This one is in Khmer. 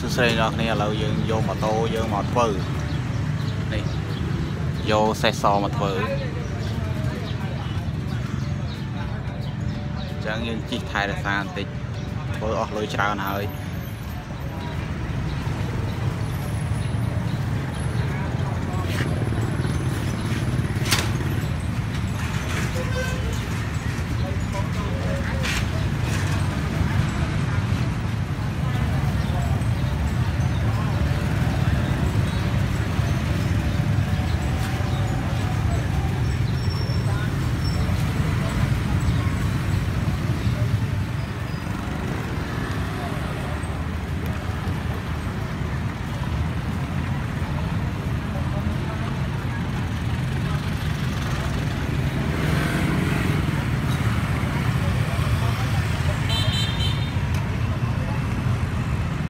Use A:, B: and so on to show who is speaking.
A: ស្រីអ្នកគ្នាឥឡូវយើងយកម៉ូតូយើងមកធ្វើនេះយកសេះសមកធ្វើអញ្ចឹងយើងជិះថែរក្សាបន្តិចធ្វើអស់លុយច្រើនហើយ